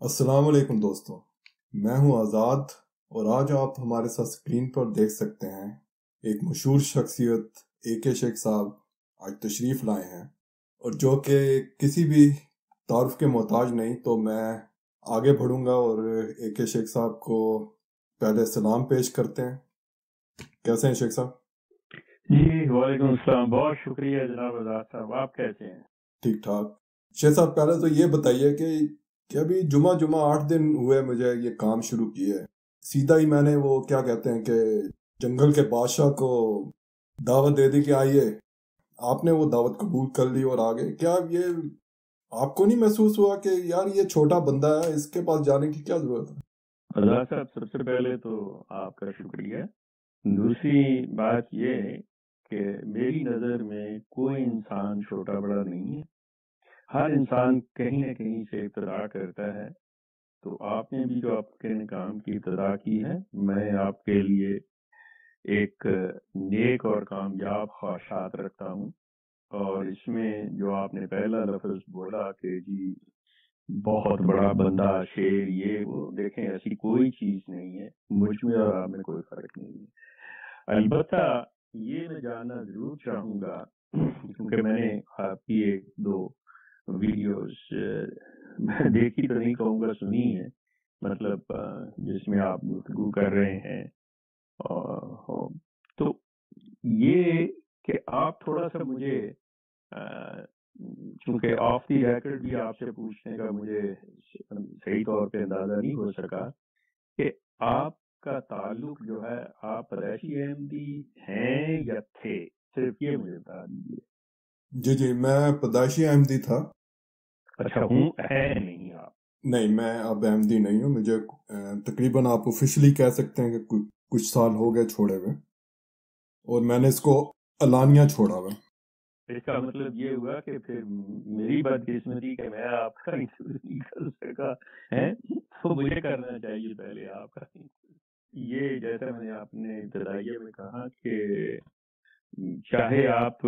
अस्सलाम वालेकुम दोस्तों। मैं हूँ आज़ाद और आज आप हमारे साथ स्क्रीन पर देख सकते हैं एक मशहूर शख्सियत ए के शेख साहब आज तशरीफ़ लाए हैं। और जो कि किसी भी तारफ के मोहताज नहीं तो मैं आगे बढ़ूँगा और ए के शेख साहब को पहले सलाम पेश करते हैं। कैसे हैं शेख साहब? जी वालेकुम सलाम। बहुत शुक्रिया जनाब आज़ाद साहब। आप कैसे हैं? ठीक ठाक। शेख साहब पहले तो ये बताइए कि कि अभी जुमा जुमा आठ दिन हुए मुझे ये काम शुरू किए सीधा ही मैंने वो क्या कहते हैं कि जंगल के बादशाह को दावत दे दी कि आइए, आपने वो दावत कबूल कर ली और आगे। क्या ये आपको नहीं महसूस हुआ कि यार ये छोटा बंदा है, इसके पास जाने की क्या ज़रूरत है? अल्लाह साहब, सबसे पहले तो आपका शुक्रिया। दूसरी बात ये है कि मेरी नज़र में कोई इंसान छोटा बड़ा नहीं है। हर इंसान कहीं ना कहीं से इब्तदा करता है। तो आपने भी जो आपके काम की इब्तदा की है, मैं आपके लिए एक नेक और कामयाब ख्वाहिशात रखता हूँ। और इसमें जो आपने पहला लफ्ज बोला कि जी, बहुत बड़ा बंदा, शेर, ये, वो, देखें, ऐसी कोई चीज़ नहीं है। मुझमें और आप में कोई फ़र्क नहीं है। अलबत्ता ये मैं जानना ज़रूर चाहूँगा, क्योंकि मैंने आपकी एक दो वीडियोस देखी तो नहीं कहूँगा, सुनी है। मतलब जिसमें आप गुफ्तगू कर रहे हैं। तो ये कि आप थोड़ा सा मुझे चूँकि ऑफ़ दी रिकॉर्ड भी आपसे पूछने का मुझे सही तौर पे अंदाज़ा नहीं हो सका, कि आपका ताल्लुक जो है, आप पैदाइशी अहमदी हैं या थे? सिर्फ़ ये मुझे बता दीजिए। जी जी, मैं पदाशी अहमदी था। अच्छा हूँ है नहीं आप नहीं मैं अब अहमदी नहीं हूँ मुझे तकरीबन आप ऑफिशियली कह सकते हैं कि कुछ साल हो गए छोड़े हुए और मैंने इसको अलानिया छोड़ा हुआ। इसका मतलब ये हुआ कि फिर मेरी बदकिस्मती कि मैं आपका नहीं कर सका है? तो मुझे करना चाहिए पहले आपका ये जैसा मैंने आपने इब्तदाइया में कहा कि चाहे आप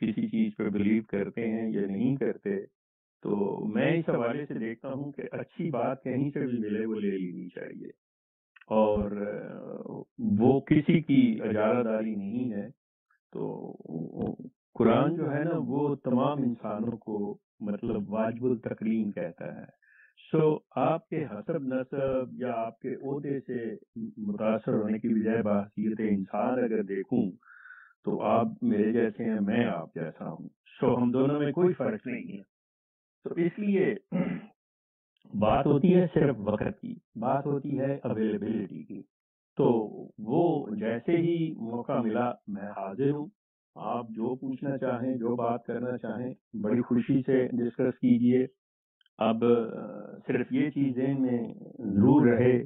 किसी चीज़ पर बिलीव करते हैं या नहीं करते तो मैं इस हवाले से देखता हूँ कि अच्छी बात कहीं से भी मिले वो ले लेनी चाहिए। और वो किसी की अजारादारी नहीं है तो कुरान जो है ना वो तमाम इंसानों को मतलब वाजबुल तकरीम कहता है। सो so, आपके हसब नसब या आपके ओहदे से मुतासर होने की बजाय बासीत इंसान अगर देखूँ तो आप मेरे जैसे हैं मैं आप जैसा हूँ। सो so, हम दोनों में कोई फ़र्क नहीं है। तो इसलिए बात होती है सिर्फ़ वक्त की, बात होती है अवेलेबिलिटी की। तो वो जैसे ही मौका मिला, मैं हाजिर हूँ। आप जो पूछना चाहें, जो बात करना चाहें, बड़ी खुशी से डिस्कस कीजिए। अब, सिर्फ़ ये चीज़ें में ज़रूर रहे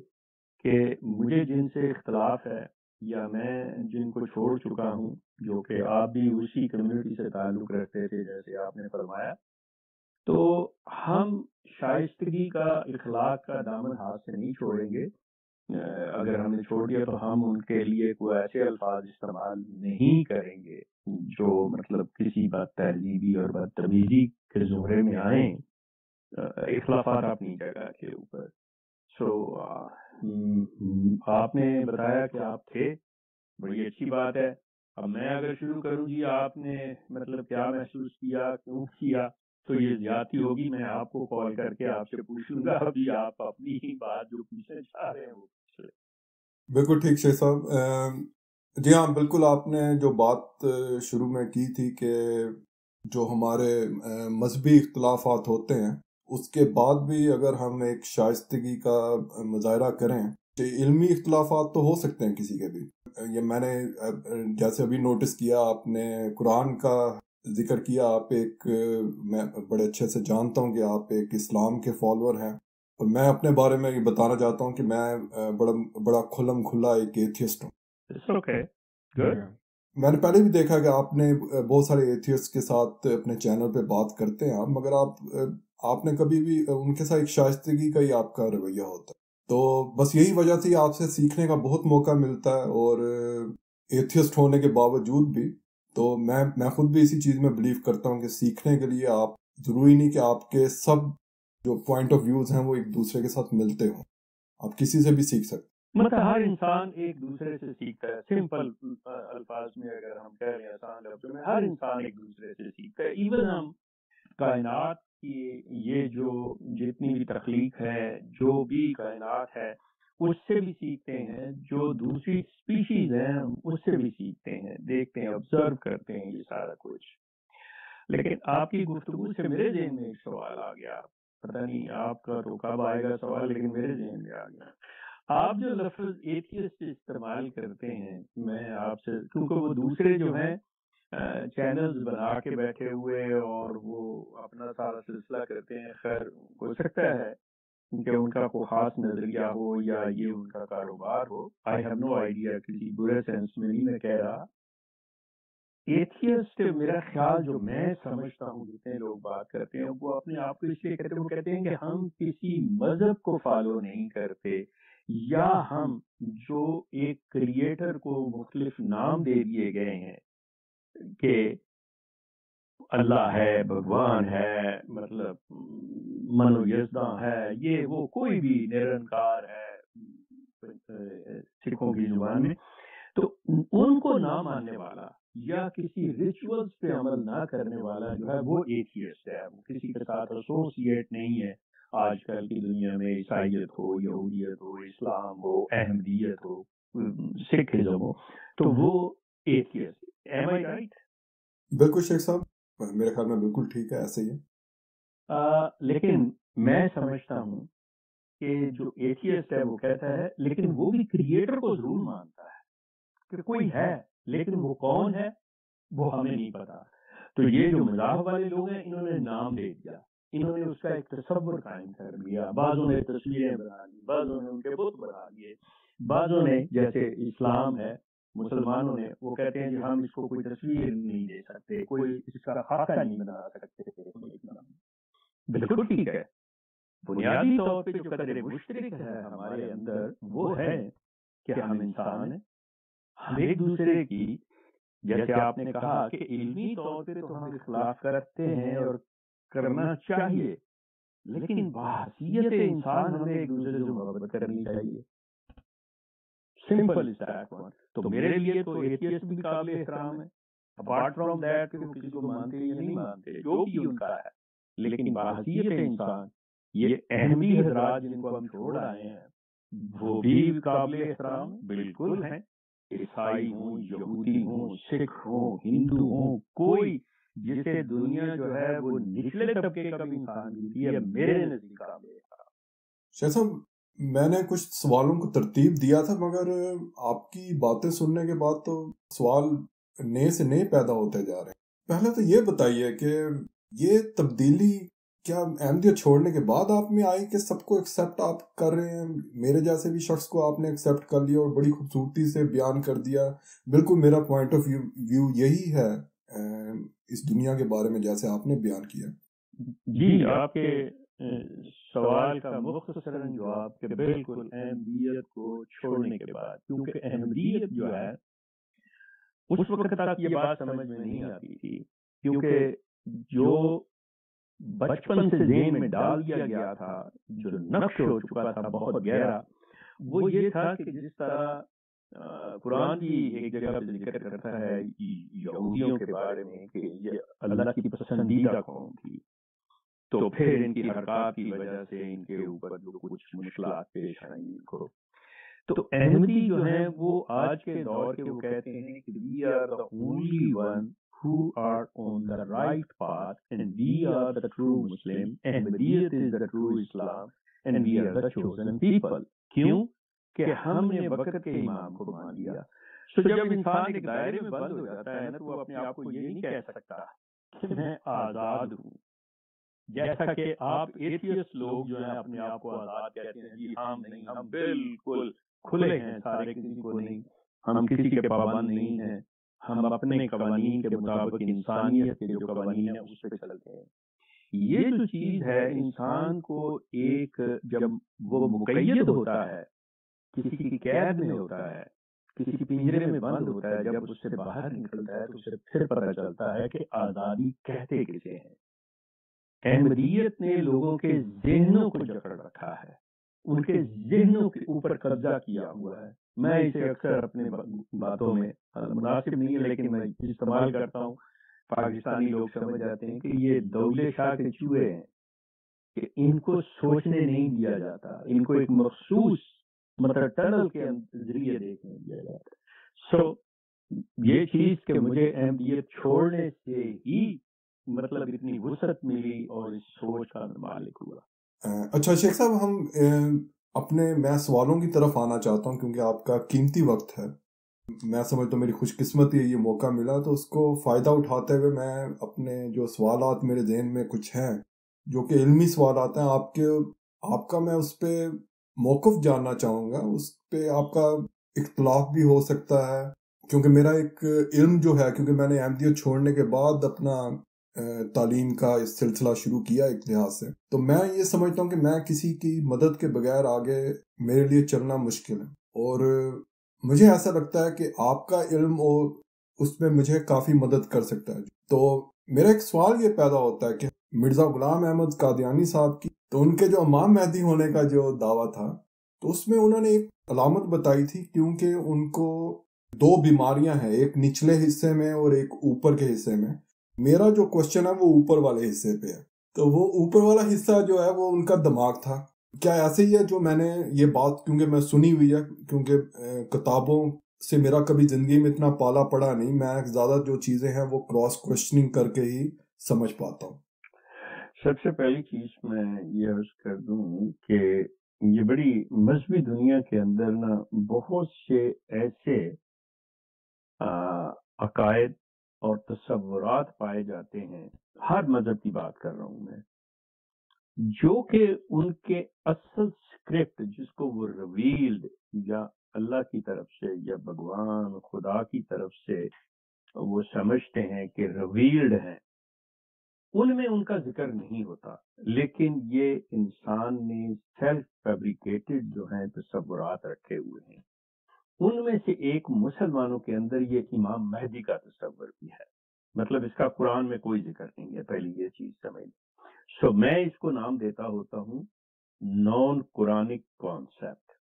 कि मुझे जिनसे इख्तलाफ है, या मैं जिनको छोड़ चुका हूँ, जो कि आप भी उसी कम्युनिटी से ताल्लुक रखते थे, जैसे आपने फरमाया तो हम शाइस्तगी का इखलाक का दामन हाथ से नहीं छोड़ेंगे। अगर हमने छोड़ दिया तो हम उनके लिए कोई ऐसे अल्फाज इस्तेमाल नहीं करेंगे जो मतलब किसी बात तहजीबी और बदतमीजी के जोरे में आए। इखलाफात अपनी जगह के ऊपर। सो आपने बताया कि आप थे। बड़ी अच्छी बात है। अब मैं अगर शुरू करूँ जी, आपने मतलब क्या महसूस किया, क्यों किया? तो ये ज़्यादा होगी मैं आपको कॉल करके आपसे पूछूँगा अभी आप अपनी ही बात जो पूछना चाह रहे हैं। वो बिल्कुल ठीक शेख साहब। जी हाँ बिल्कुल आपने जो बात शुरू में की थी कि जो हमारे मजहबी इख्तलाफात होते हैं उसके बाद भी अगर हम एक शाइस्तगी का मुजाहरा करें तो इल्मी इख्तलाफात तो हो सकते हैं किसी के भी। ये मैंने जैसे अभी नोटिस किया आपने कुरान का ज़िक्र किया आप एक मैं बड़े अच्छे से जानता हूँ कि आप एक इस्लाम के फॉलोअर हैं। और मैं अपने बारे में ये बताना चाहता हूँ कि मैं बड़ा बड़ा खुलम खुला एक एथियस्ट हूँ। Okay. मैंने पहले भी देखा कि आपने बहुत सारे एथियस्ट के साथ अपने चैनल पे बात करते हैं आप मगर आप आपने कभी भी उनके साथ एक शाइस्तगी का ही आपका रवैया होता है। तो बस यही वजह से आपसे सीखने का बहुत मौका मिलता है और एथियस्ट होने के बावजूद भी तो मैं मैं खुद भी इसी चीज़ में बिलीव करता हूँ कि सीखने के लिए आप, ज़रूरी नहीं कि आपके सब जो पॉइंट ऑफ़ व्यूज़ हैं वो एक दूसरे के साथ मिलते हों। आप किसी से भी सीख सकते मतलब हर इंसान एक दूसरे से सीखता है। सिंपल अल्फाज में अगर हम कह रहे हैं आसान में, हर इंसान एक दूसरे से सीखता है। इवन हम, कायनात की ये जो जितनी भी तकलीफ़ है, जो भी कायनात है उससे भी सीखते हैं, जो दूसरी स्पीशीज है उससे भी सीखते हैं, देखते हैं ऑब्ज़र्व करते हैं ये सारा कुछ। लेकिन आपकी गुफ्तगु से मेरे जहन में एक सवाल आ गया। पता नहीं आपका तो कब आएगा सवाल, लेकिन मेरे जहन में आ गया। आप जो लफ्ज एथियस्ट इस्तेमाल करते हैं, मैं आपसे, क्योंकि वो दूसरे जो हैं चैनल्स बना के बैठे हुए और वो अपना सारा सिलसिला करते हैं, खैर, हो सकता है कि उनका कोई खास नज़रिया हो या ये उनका कारोबार हो आई हैव नो आइडिया किसी बुरे सेंस में नहीं मैं कह रहा। एथियस्ट मेरा ख्याल जो मैं समझता हूँ जितने लोग बात करते हैं वो अपने आप को इसलिए कहते हैं वो कहते हैं कि हम किसी मज़हब को फॉलो नहीं करते या हम जो एक क्रिएटर को मुख्तलिफ़ नाम दे दिए गए हैं कि अल्लाह है, भगवान है मतलब मनोयजदा है, ये वो कोई भी निरंकार है सिखों की ज़ुबान में। तो उनको ना मानने वाला या किसी रिचुअल्स पे अमल ना करने वाला जो है, वो एथियस्ट है। वो किसी के साथ एसोसिएट नहीं है। आजकल की दुनिया में ईसाइत हो, यहूदियत हो, इस्लाम हो, अहमदियत हो सिख हो तो वो एथियस्ट एम आई राइट बिल्कुल, शेख साहब। मेरे ख्याल में बिल्कुल ठीक है ऐसे ही है। आ, लेकिन मैं समझता हूँ कि जो एथियस्ट है वो कहता है लेकिन वो भी क्रिएटर को ज़रूर मानता है। कि कोई है लेकिन वो कौन है वो हमें नहीं पता। तो ये जो मज़ाक वाले लोग हैं इन्होंने नाम दे दिया। इन्होंने उसका एक तस्वर कायम कर लिया। बाजों ने तस्वीरें बना ली बाजों ने उनके बुत बना लिए बाजों ने जैसे इस्लाम है मुसलमानों ने वो कहते हैं कि हम इसको कोई तस्वीर नहीं दे सकते, कोई इसका खाका नहीं बना सकते। बिल्कुल ठीक है। बुनियादी तौर पे जो कदर मुश्तरक है हमारे अंदर, वो है कि हम इंसान हैं, हम एक दूसरे की। जैसे आपने कहा कि इल्मी तौर पे तो हम इख्लाफ करते हैं और करना चाहिए, लेकिन बाहसीत इंसान हमें एक दूसरे से मोहब्बत करनी चाहिए। सिंपल इज़ दैट वन तो मेरे लिए तो एथियस्ट भी काबिल एहतराम है। अपार्ट फ्रॉम दैट कि वो किसी को मानते या नहीं मानते। जो भी उनका है। लेकिन बाहसीत इंसान ये अहमदी हजरात जिनको हम छोड़ आए हैं। वो भी काबिल एहतराम बिल्कुल है। ईसाई हो यहूदी हो सिख हो हिंदू हो कोई जिसे दुनिया जो है वो निचले तबके का भी इंसान ये मेरे नज़दीक काबिल साहब मैंने कुछ सवालों को तरतीब दिया था मगर आपकी बातें सुनने के बाद तो सवाल नए से नए पैदा होते जा रहे हैं। पहले तो ये बताइए कि ये तब्दीली क्या अहमदियत छोड़ने के बाद आप में आई कि सबको एक्सेप्ट आप कर रहे हैं? मेरे जैसे भी शख्स को आपने एक्सेप्ट कर लिया और बड़ी खूबसूरती से बयान कर दिया। बिल्कुल मेरा पॉइंट ऑफ़ व्यू यही है इस दुनिया के बारे में जैसे आपने बयान किया। जी आपके सवाल का मुख्तसरन जवाब कि बिल्कुल अहमदियत को छोड़ने के बाद क्योंकि अहमदियत जो है उस वक्त तक ये बात समझ में नहीं आती। थी क्योंकि जो बचपन से जेन में डाल दिया गया था जो नक्श हो चुका था बहुत गहरा वो ये था कि जिस तरह कुरान की एक जगह ज़िक्र करता है यहूदियों के बारे में कि ये अल्लाह की पसंदीदा कौम थी। तो फिर इनकी हरकत की वजह से इनके ऊपर जो कुछ मुश्किल पेश आई इनको। तो अहमदी जो है वो आज के दौर के वो कहते हैं कि we are the only one who are on the right path and we are the true Muslim Ahmadiyyat is the true Islam and we are the chosen people. क्यों? कि हमने वक्त के इमाम को मान लिया। तो जब इंसान एक दायरे में बंद हो जाता है ना तो वो अपने आप को ये नहीं कह सकता कि मैं आज़ाद हूँ जैसा कि आप एथियस लोग जो है अपने आप को आज़ाद कहते हैं। जी हम नहीं हम बिल्कुल खुले हैं सारे किसी को नहीं। हम किसी के पाबंद नहीं हैं। हम अपने कवानीन के मुताबिक इंसानियत के जो कवानीन है उस पर चलते हैं। ये जो चीज़ है इंसान को एक जब वो मुकैद होता है किसी की कैद में होता है किसी की पिंजरे में बंद होता है जब उससे बाहर निकलता है तो उसे फिर पता चलता है। कि आज़ादी कहते किसे हैं। अहमदियत ने लोगों के जहनों को जकड़ रखा है। उनके जहनों के ऊपर कब्जा किया हुआ है। मैं इसे अक्सर अपने बातों में मुनासिब नहीं है लेकिन मैं इस्तेमाल करता हूँ। पाकिस्तानी लोग समझ जाते हैं कि ये दौले शाह के चूहे हैं कि इनको सोचने नहीं दिया जाता। इनको एक मखसूस मतलब टनल के ज़रिए देखने दिया जाता सो so, ये चीज़ के मुझे अहमियत छोड़ने से ही मतलब इतनी वसत मिली और इस सोच का मालिक हुआ। अच्छा शेख साहब, हम अपने, मैं सवालों की तरफ़ आना चाहता हूँ क्योंकि आपका कीमती वक्त है। मैं समझता हूँ मेरी खुशकिस्मती है ये मौका मिला तो उसको फ़ायदा उठाते हुए मैं अपने जो सवाल मेरे जहन में कुछ हैं, जो कि इल्मी सवाल आते हैं, आपके, आपका मैं उस पर मौकफ जानना चाहूँगा, उस पर आपका इख्तलाफ भी हो सकता है, क्योंकि मेरा एक इल्म जो है, क्योंकि मैंने अहमदियत छोड़ने के बाद अपना तालीम का सिलसिला शुरू किया एक लिहाज से। तो मैं ये समझता हूँ कि मैं किसी की मदद के बगैर आगे मेरे लिए चलना मुश्किल है। और मुझे ऐसा लगता है कि आपका इल्म और उसमें मुझे काफ़ी मदद कर सकता है। तो मेरा एक सवाल ये पैदा होता है कि मिर्ज़ा गुलाम अहमद कादियानी साहब की तो उनके जो अमाम मेहदी होने का जो दावा था तो उसमें उन्होंने एक अलामत बताई थी क्योंकि उनको दो बीमारियाँ हैं, एक निचले हिस्से में और एक ऊपर के हिस्से में। मेरा जो क्वेश्चन है वो ऊपर वाले हिस्से पे है। तो वो ऊपर वाला हिस्सा जो है वो उनका दिमाग था। क्या ऐसे ही है जो मैंने ये बात, क्योंकि मैं सुनी हुई है, क्योंकि किताबों से मेरा कभी ज़िंदगी में इतना पाला पड़ा नहीं। मैं ज़्यादा जो चीज़ें हैं वो क्रॉस क्वेश्चनिंग करके ही समझ पाता हूँ। सबसे पहली चीज़ मैं ये अर्ज़ कर दूँ कि ये बड़ी मजहबी दुनिया के अंदर ना बहुत से ऐसे अकायद और तस्वुरात पाए जाते हैं। हर मज़हब की बात कर रहा हूँ मैं। जो कि उनके असल स्क्रिप्ट जिसको वो रिवील्ड या अल्लाह की तरफ़ से या भगवान, खुदा की तरफ़ से वो समझते हैं कि रिवील्ड है, उनमें उनका ज़िक्र नहीं होता। लेकिन ये इंसान ने सेल्फ फैब्रिकेटेड जो है तस्वुरात रखे हुए हैं। उनमें से एक मुसलमानों के अंदर ये इमाम महदी का तस्वर भी है। मतलब इसका कुरान में कोई ज़िक्र नहीं है, पहली ये चीज़ समझ सो मैं इसको नाम देता होता हूँ, नॉन कुरानिक कॉन्सेप्ट।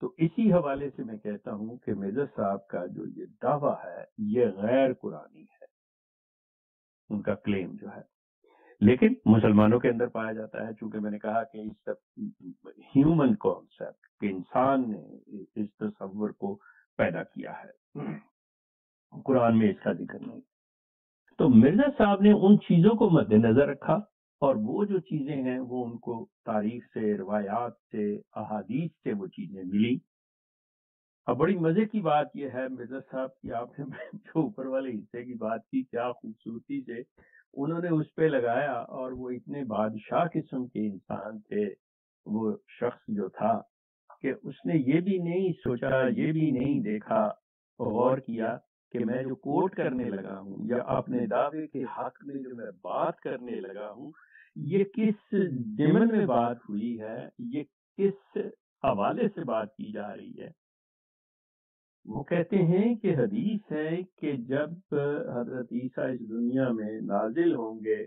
तो इसी हवाले से मैं कहता हूँ कि मिर्ज़ा साहब का जो ये दावा है, ये गैर कुरानी है। उनका क्लेम जो है। लेकिन मुसलमानों के अंदर पाया जाता है, चूँकि मैंने कहा कि इस ह्यूमन कॉन्सेप्ट के इंसान ने इस तस्वर को पैदा किया है। कुरान में इसका ज़िक्र नहीं। तो मिर्ज़ा साहब ने उन चीज़ों को मद्देनजर रखा और वो जो चीज़ें हैं, वो उनको तारीख से, रवायात से, अहादीस से वो चीज़ें मिली। अब बड़ी मज़े की बात यह है मिर्ज़ा साहब की आपने जो ऊपर वाले हिस्से की बात की, क्या खूबसूरती से उन्होंने उस पे लगाया और वो इतने बादशाह किस्म के इंसान थे वो शख्स जो था कि उसने ये भी नहीं सोचा ये भी नहीं देखा गौर किया कि मैं जो कोट करने लगा हूँ या अपने दावे के हक में जो मैं बात करने लगा हूँ ये किस दिमन में बात हुई है ये किस हवाले से बात की जा रही है? वो कहते हैं कि हदीस है कि जब हज़रत ईसा इस दुनिया में नाजिल होंगे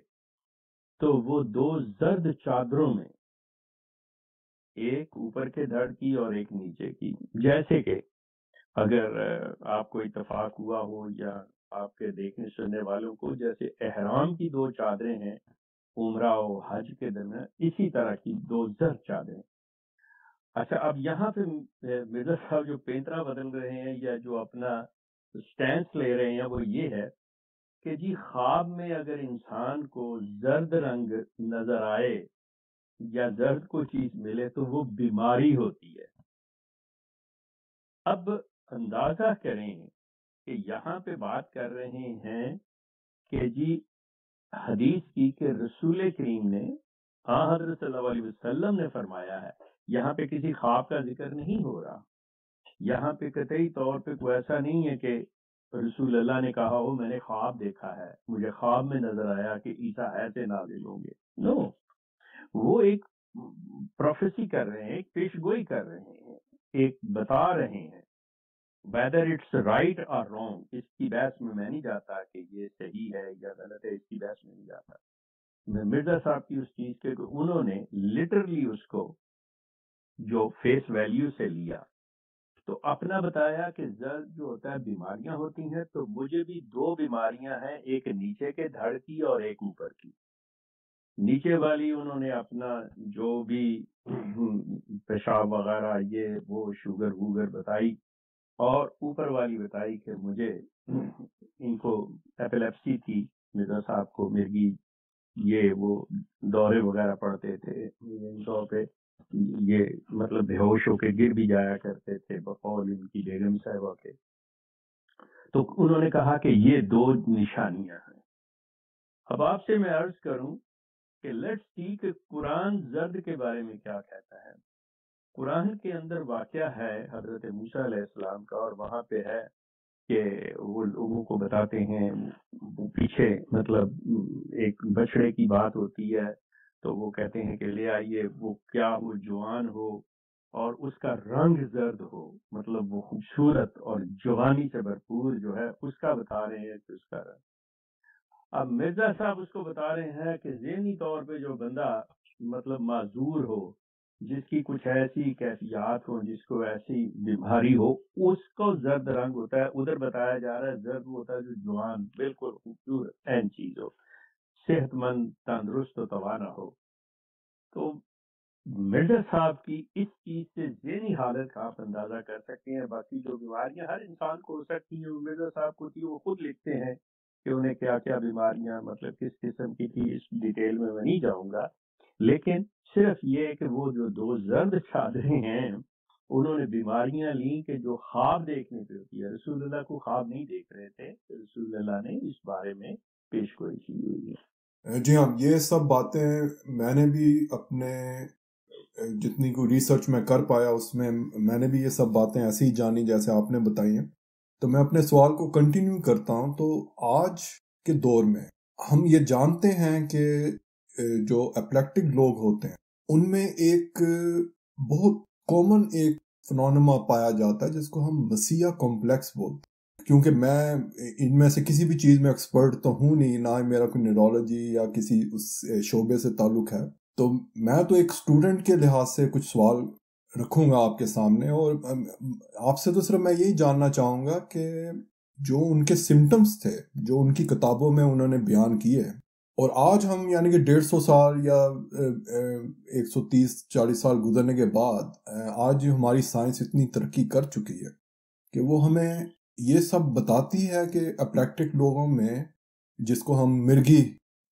तो वो दो जर्द चादरों में, एक ऊपर के धड़ की और एक नीचे की, जैसे कि अगर आपको इतफाक हुआ हो या आपके देखने सुनने वालों को, जैसे एहराम की दो चादरें हैं, उमरा और हज के दरमियान, इसी तरह की दो जर चादरें। अच्छा अब यहाँ पे मिर्ज़ा साहब जो पेंतरा बदल रहे हैं या जो अपना स्टैंड ले रहे हैं, वो ये है कि जी ख्वाब में अगर इंसान को जर्द रंग नज़र आए या जर्द को चीज़ मिले तो वो बीमारी होती है। अब अंदाज़ा करें कि यहाँ पे बात कर रहे हैं कि जी हदीस की के रसूल करीम ने हाँ हज़रत वसल्लम ने फरमाया है यहाँ पे किसी ख्वाब का ज़िक्र नहीं हो रहा। यहाँ पे कतई तौर पे कोई ऐसा नहीं है कि रसूल अल्लाह ने कहा हो, मैंने ख्वाब देखा है, मुझे ख्वाब में नज़र आया कि ईसा ऐसे नाजिल होंगे। नो। वो एक प्रोफेसी कर रहे हैं, एक पेशगोई कर रहे हैं, एक बता रहे हैं वेदर इट्स राइट और रॉन्ग इसकी बहस में मैं नहीं जाता कि ये सही है या गलत है, इसकी बहस में नहीं जाता। मैं मिर्ज़ा साहब की उस चीज़ के, उन्होंने लिटरली उसको जो फेस वैल्यू से लिया। तो अपना बताया कि जर्द जो होता है, बीमारियाँ होती हैं तो मुझे भी दो बीमारियाँ हैं, एक नीचे के धड़ की और एक ऊपर की। नीचे वाली उन्होंने अपना जो भी पेशाब वगैरह, ये, वो शुगर वूगर बताई और ऊपर वाली बताई कि मुझे, इनको एपिलेप्सी थी मिर्ज़ा साहब को, मिर्गी, ये, वो, दौरे वगैरह पड़ते थे पे। ये मतलब बेहोश होके गिर भी जाया करते थे बकौल इनकी बेगम साहबा के। तो उन्होंने कहा कि ये दो निशानियाँ हैं। अब आपसे मैं अर्ज़ करूँ कि लेट्स सी कि कुरान जर्द के बारे में क्या कहता है। कुरान के अंदर वाक्य है हज़रत मूसा का और वहाँ पे है कि वो लोगों को बताते हैं, पीछे मतलब एक बछड़े की बात होती है तो वो कहते हैं कि, ले आइए, वो क्या वो जवान हो और उसका रंग जर्द हो। मतलब वो खूबसूरत और जवानी से भरपूर जो है, उसका बता रहे हैं कि उसका रंग। अब मिर्ज़ा साहब उसको बता रहे हैं कि जहनी तौर पे जो बंदा मतलब माजूर हो, जिसकी कुछ ऐसी कैफियात हो, जिसको ऐसी बीमारी हो, उसको जर्द रंग होता है। उधर बताया जा रहा है, जर्द होता है जो जवान, बिल्कुल खूबसूरत एन चीज़ हो। सेहतमंद, तंदुरुस्त तवाना हो तो मिर्ज़ा साहब की इस चीज़ से जहनी हालत का आप अंदाज़ा कर सकते हैं। बाकी जो बीमारियाँ हर इंसान को हो सकती हैं मिर्ज़ा साहब को थी, वो खुद लिखते हैं कि उन्हें क्या क्या बीमारियाँ मतलब किस किस्म की थी, इस डिटेल में मैं नहीं जाऊँगा। लेकिन सिर्फ़ ये कि वो जो दो जर्द चादरें हैं, उन्होंने बीमारियाँ ली कि जो ख्वाब देखने पे होती है। रसूलुल्लाह को ख्वाब नहीं देख रहे थे। रसूलुल्लाह ने इस बारे में पेश गोई की हुई है। जी हाँ ये सब बातें मैंने भी अपने जितनी कोई रिसर्च मैं कर पाया उसमें मैंने भी ये सब बातें ऐसे ही जानी जैसे आपने बताई हैं। तो मैं अपने सवाल को कंटिन्यू करता हूँ। तो आज के दौर में हम ये जानते हैं कि जो एप्लेक्टिक लोग होते हैं, उनमें एक बहुत कॉमन एक फिनोनमा पाया जाता है जिसको हम मसीहा कॉम्प्लेक्स बोलते हैं। क्योंकि मैं इनमें से किसी भी चीज़ में एक्सपर्ट तो हूँ नहीं, ना ही मेरा कोई न्यूरोलॉजी या किसी उस शोबे से ताल्लुक है। तो मैं तो एक स्टूडेंट के लिहाज से कुछ सवाल रखूँगा आपके सामने और आपसे तो सिर्फ़ मैं यही जानना चाहूँगा कि जो उनके सिम्टम्स थे, जो उनकी किताबों में उन्होंने बयान किए, और आज हम यानी कि डेढ़ सौ साल या एक सौ तीस, चालीस साल गुजरने के बाद आज हमारी साइंस इतनी तरक्की कर चुकी है कि वो हमें ये सब बताती है कि अप्रैक्टिक लोगों में जिसको हम मिर्गी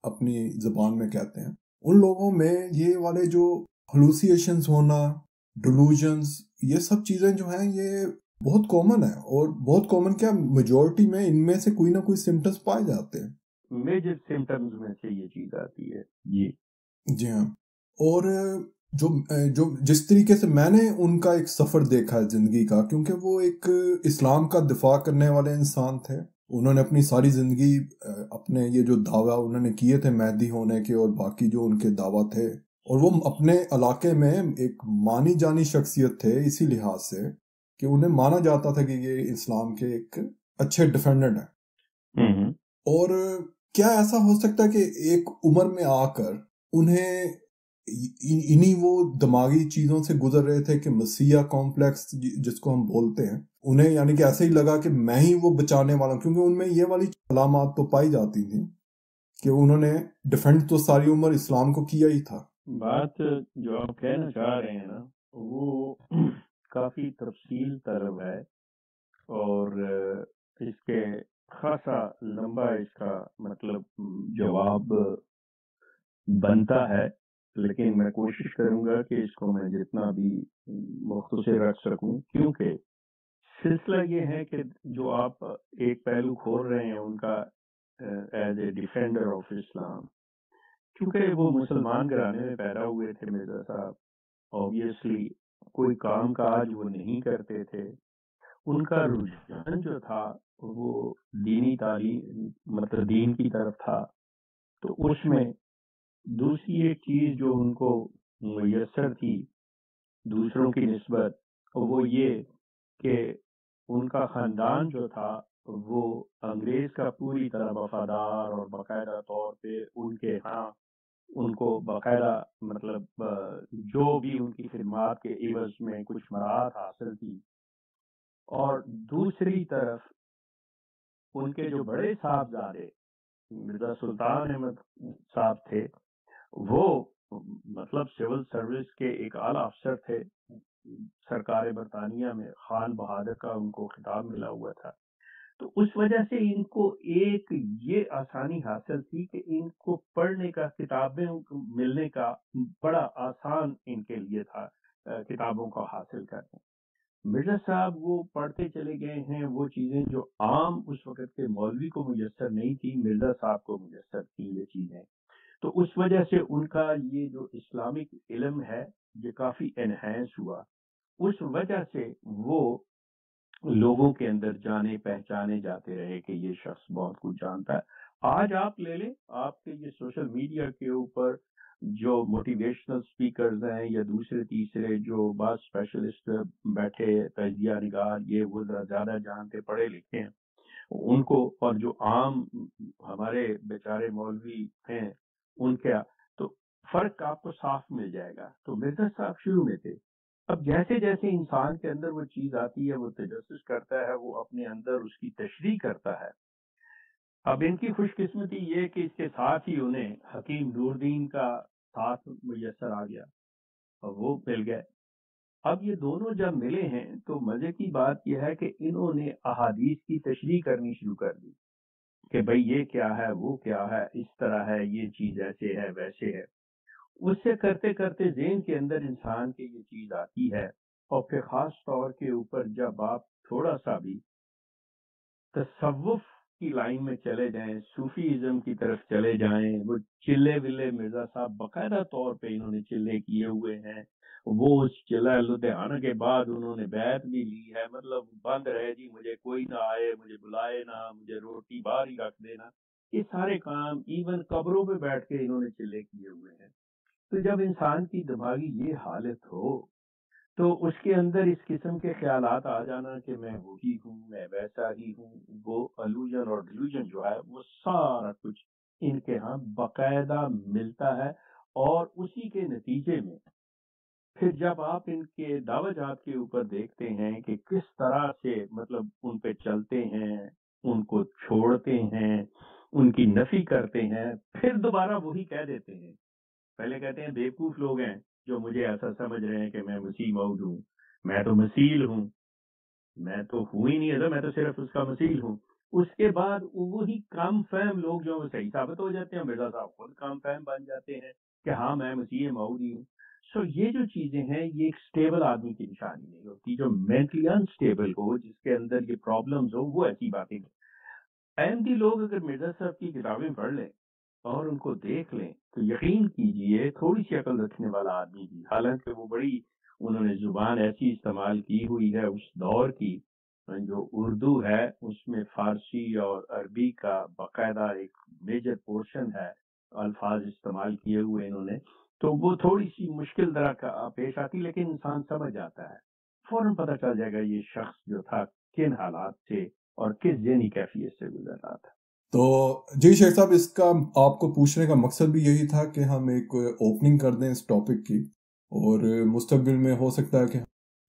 अपनी जबान में कहते हैं उन लोगों में ये वाले जो हलूसिएशंस होना डिलूजन्स ये सब चीज़ें जो हैं ये बहुत कॉमन है और बहुत कॉमन क्या मेजोरिटी में इनमें से कोई ना कोई सिम्टम्स पाए जाते हैं। मेजर सिम्टम्स में से ये चीज़ आती है। जी। जी हाँ। और जो जो जिस तरीके से मैंने उनका एक सफ़र देखा है ज़िंदगी का क्योंकि वो एक इस्लाम का दिफा करने वाले इंसान थे उन्होंने अपनी सारी ज़िंदगी अपने ये जो दावा उन्होंने किए थे मैदी होने के और बाकी जो उनके दावा थे और वो अपने इलाके में एक मानी जानी शख्सियत थे इसी लिहाज से कि उन्हें माना जाता था कि ये इस्लाम के एक अच्छे डिफेंडेंट हैं हम्म, हम्म। और क्या ऐसा हो सकता है कि एक उम्र में आकर उन्हें इन्हीं वो दिमागी चीज़ों से गुजर रहे थे कि मसीहा कॉम्प्लेक्स जिसको हम बोलते हैं, उन्हें यानी कि ऐसे ही लगा कि मैं ही वो बचाने वाला क्योंकि उनमें ये वाली अलामत तो पाई जाती थी कि उन्होंने डिफेंड तो सारी उम्र इस्लाम को किया ही था। बात जो आप कहना चाह रहे हैं ना, वो काफ़ी तफसील तरफ़ है और इसके खासा लंबा इसका मतलब जवाब बनता है। लेकिन मैं कोशिश करूँगा कि इसको मैं जितना भी से रख सकूँ, क्योंकि सिलसिला ये है कि जो आप एक पहलू खोल रहे हैं उनका as a defender of Islam क्योंकि वो मुसलमान घराने में पैदा हुए थे, मिर्ज़ा साहब। ऑब्वियसली कोई काम काज वो नहीं करते थे। उनका रुझान जो था, वो दीनी तालीम मतलब दीन की तरफ़ था। तो उसमें दूसरी एक चीज़ जो उनको मैसर थी, दूसरों की नस्बत, वो ये कि उनका खानदान जो था, वो अंग्रेज़ का पूरी तरह वफादार और बाकायदा तौर पे उनके यहाँ उनको बाकायदा मतलब जो भी उनकी खिदमात के एवज में कुछ मराहत हासिल थी। और दूसरी तरफ़ उनके जो बड़े साहबजादे, मिर्ज़ा सुल्तान अहमद साहब थे वो मतलब सिविल सर्विस के एक आला अफसर थे, सरकार बरतानिया में, खान बहादुर का उनको खिताब मिला हुआ था। तो उस वजह से इनको एक ये आसानी हासिल थी कि इनको पढ़ने का, किताबें मिलने का बड़ा आसान इनके लिए था किताबों को हासिल करना। मिर्ज़ा साहब वो पढ़ते चले गए हैं, वो चीज़ें जो आम उस वक्त के मौलवी को मुयसर नहीं थी, मिर्ज़ा साहब को मुयसर थी ये चीज़ें। तो उस वजह से उनका ये जो इस्लामिक इलम है, ये काफ़ी एनहेंस हुआ। उस वजह से वो लोगों के अंदर जाने, पहचाने जाते रहे कि ये शख्स बहुत कुछ जानता है। आज आप ले लें, आपके ये सोशल मीडिया के ऊपर जो मोटिवेशनल स्पीकर्स हैं या दूसरे, तीसरे जो बात स्पेशलिस्ट बैठे, तजिया निगार, ये वो ज़्यादा जानते, पढ़े, लिखे हैं। उनको और जो आम हमारे बेचारे मौलवी हैं उनके तो फ़र्क आपको साफ़ मिल जाएगा। तो मिर्ज़ा साहब शुरू में थे। अब जैसे जैसे इंसान के अंदर वो चीज़ आती है, वो तजस करता है, वो अपने अंदर उसकी तशरी करता है। अब इनकी खुशकिस्मती ये कि इसके साथ ही उन्हें हकीम नूरदीन का साथ मुयसर आ गया और वो मिल गए। अब ये दोनों जब मिले हैं तो मज़े की बात यह है कि इन्होंने अहादीस की तशरी करनी शुरू कर दी। कि भाई ये क्या है, वो क्या है, इस तरह है, ये चीज़ ऐसे है, वैसे है। उससे करते करते जेन के अंदर इंसान के ये चीज़ आती है और फिर खास तौर के ऊपर जब आप थोड़ा सा भी तसवुफ की लाइन में चले जाएँ सूफीज़म की तरफ़ चले जाएँ, वो चिल्ले विल्ले मिर्ज़ा साहब बकायदा तौर पे इन्होंने चिल्ले किए हुए हैं वो चला लुधियाना के बाद उन्होंने बैत भी ली है। मतलब बंद रहे जी, मुझे कोई ना आए, मुझे बुलाए ना, मुझे रोटी बाहर ही रख देना। ये सारे काम इवन कब्रों पे बैठ के इन्होंने चिल्ले किए हुए हैं। तो जब इंसान की दिमागी ये हालत हो तो उसके अंदर इस किस्म के ख्याल आ जाना कि मैं वो ही, मैं वैसा ही हूँ, वो अलूजन और डिल्यूजन जो है, वो सारा कुछ इनके यहाँ बाकायदा मिलता है और उसी के नतीजे में फिर जब आप इनके दावाजात के ऊपर देखते हैं कि किस तरह से मतलब उन पे चलते हैं, उनको छोड़ते हैं, उनकी नफी करते हैं, फिर दोबारा वही कह देते हैं। पहले कहते हैं, बेवकूफ़ लोग हैं जो मुझे ऐसा समझ रहे हैं कि मैं मसीह मऊद हूँ, मैं तो मसील हूँ। मैं तो हूँ ही नहीं है मैं तो सिर्फ़ उसका मसील हूँ। उसके बाद वही कम फहम लोग जो सही साबित हो जाते हैं, मिर्ज़ा साहब खुद कम फहम बन जाते हैं कि हाँ मैं मसीह मऊद ही। सो ये जो चीज़ें हैं, ये एक स्टेबल आदमी की निशानी नहीं होती। जो मेंटली अनस्टेबल हो, जिसके अंदर ये प्रॉब्लम्स हो, वो ऐसी बातें नहीं अहमदी लोग अगर मिर्ज़ा साहब की किताबें पढ़ लें और उनको देख लें तो यकीन कीजिए थोड़ी सी अकल रखने वाला आदमी भी, हालाँकि वो बड़ी, उन्होंने ज़ुबान ऐसी इस्तेमाल की हुई है उस दौर की, जो उर्दू है, उसमें फारसी और अरबी का बाकायदा एक मेजर पोर्शन है, अल्फाज इस्तेमाल किए हुए इन्होंने। तो वो थोड़ी सी मुश्किल तरह का पेश आती, लेकिन इंसान समझ जाता है। फ़ौरन पता चल जाएगा ये शख्स जो था, किन हालात से और किस जहनी कैफियत से गुजर रहा था। तो जी शेख साहब, इसका आपको पूछने का मकसद भी यही था कि हम एक ओपनिंग कर दें इस टॉपिक की, और मुस्तबिल में हो सकता है कि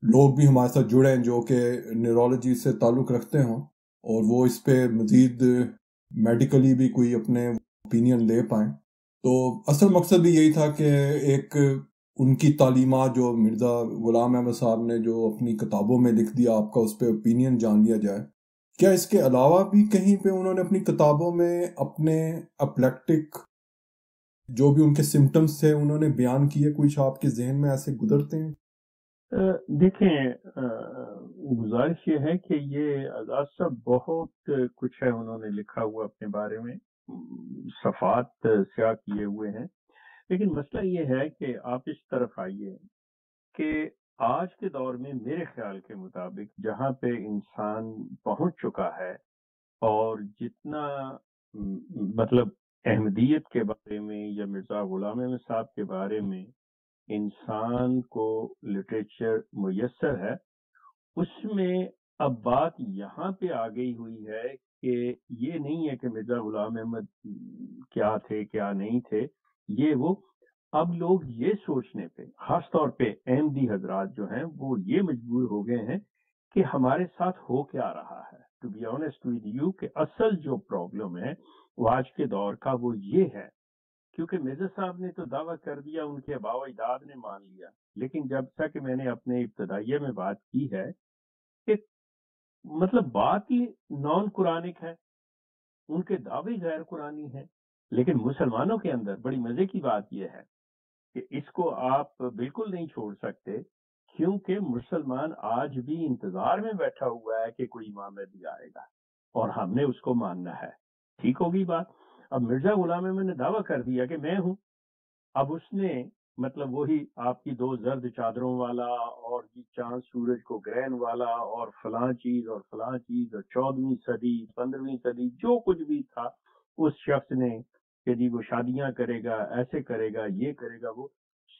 लोग भी हमारे साथ जुड़े हैं जो कि न्यूरोलॉजी से ताल्लुक़ रखते हों, और वो इस पर मज़ीद मेडिकली भी कोई अपने ओपिनियन ले पाए। तो असल मकसद भी यही था कि एक उनकी तालीमत जो मिर्ज़ा गुलाम अहमद साहब ने जो अपनी किताबों में लिख दिया, आपका उस पर ओपिनियन जान लिया जाए। क्या इसके अलावा भी कहीं पे उन्होंने अपनी किताबों में अपने अपलेक्टिक जो भी उनके सिम्टम्स थे, उन्होंने बयान किए, कुछ आपके जहन में ऐसे गुजरते हैं? देखें गुजारिश ये है कि ये आज़ाद साहब बहुत कुछ है उन्होंने लिखा हुआ अपने बारे में। सफात स्या किए हुए हैं। लेकिन मसला ये है कि आप इस तरफ़ आइए कि आज के दौर में मेरे ख्याल के मुताबिक जहाँ पे इंसान पहुँच चुका है और जितना मतलब अहमदियत के बारे में या मिर्ज़ा गुलाम अहमद साहब के बारे में इंसान को लिटरेचर मुयसर है, उसमें अब बात यहाँ पे आ गई हुई है कि ये नहीं है कि मिर्ज़ा गुलाम अहमद क्या थे, क्या नहीं थे, ये वो, अब लोग ये सोचने पे खास तौर पे अहमदी हजरात जो हैं, वो ये मजबूर हो गए हैं कि हमारे साथ हो क्या रहा है। To be honest with you कि असल जो प्रॉब्लम है, वो आज के दौर का वो ये है। क्योंकि मिर्ज़ा साहब ने तो दावा कर दिया, उनके अबाव इदाद ने मान लिया। लेकिन जब तक मैंने अपने इब्तदाइये में बात की है कि मतलब बात ही नॉन कुरानिक है। उनके दावे गैर कुरानी है। लेकिन मुसलमानों के अंदर बड़ी मज़े की बात यह है कि इसको आप बिल्कुल नहीं छोड़ सकते, क्योंकि मुसलमान आज भी इंतज़ार में बैठा हुआ है कि कोई इमाम भी आएगा, और हमने उसको मानना है। ठीक होगी बात। अब मिर्ज़ा गुलाम ने दावा कर दिया कि मैं हूँ। अब उसने मतलब वही आपकी दो जर्द चादरों वाला और चाँद सूरज को ग्रहण वाला और फलां चीज़ और फलां चीज़ और चौदहवीं सदी, पंद्रहवीं सदी, जो कुछ भी था, उस शख्स ने जी वो शादियाँ करेगा, ऐसे करेगा, ये करेगा, वो